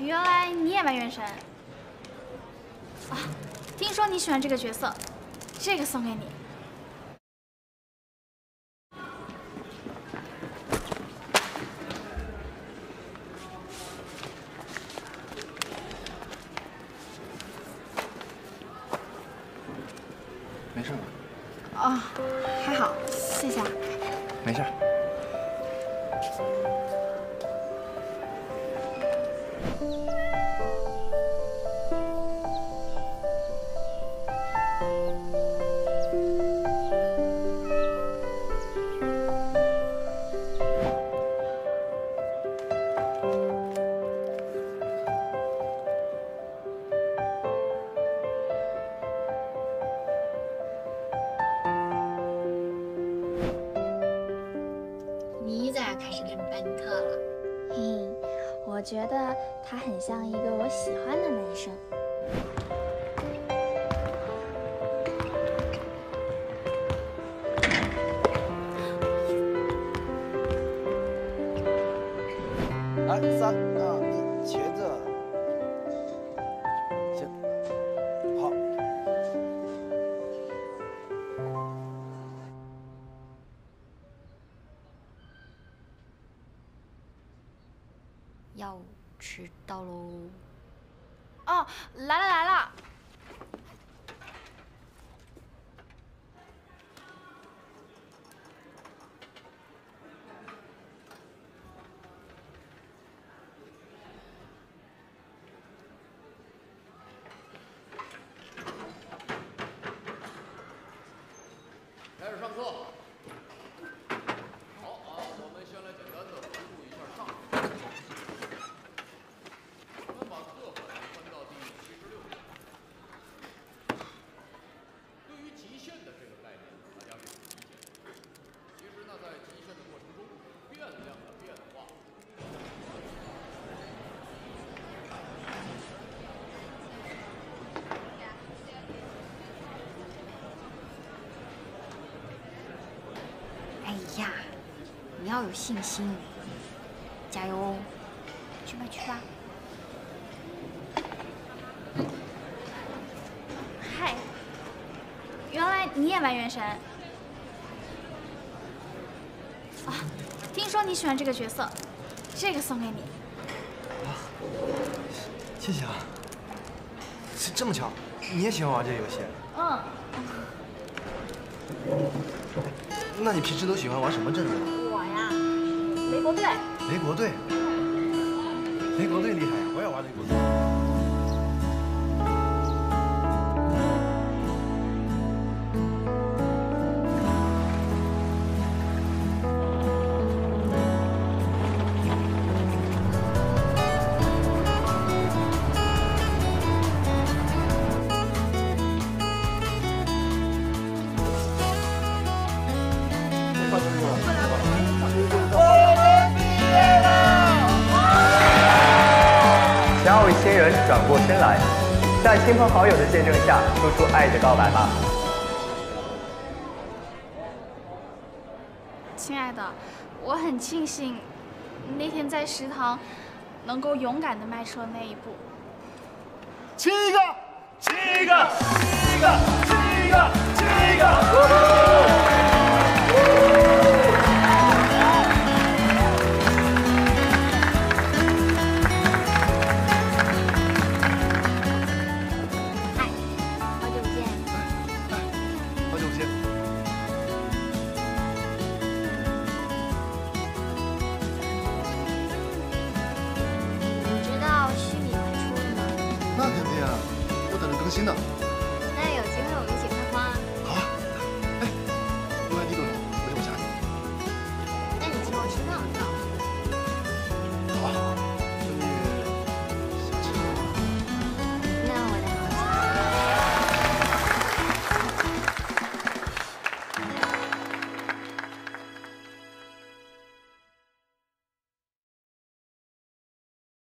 原来你也玩原神啊！听说你喜欢这个角色，这个送给你。没事吧？哦，还好，谢谢。没事。你咋开始认班课了？嘿，我觉得他很像一个我喜欢来，三二一，茄子。行，好。要迟到喽！哦，来了来了。呀，你要有信心，加油哦！去吧去吧。嗨，原来你也玩原神啊！听说你喜欢这个角色，这个送给你。谢谢啊。是这么巧，你也喜欢玩这个游戏？嗯，那你平时都喜欢玩什么阵容啊？我呀，雷国队。雷国队。雷国队厉害呀，我也玩雷国队。想要一些人转过身来，在亲朋好友的见证下，说出爱的告白吧。亲爱的，我很庆幸那天在食堂能够勇敢的迈出了那一步。七个，七个，七个，七个，七新的。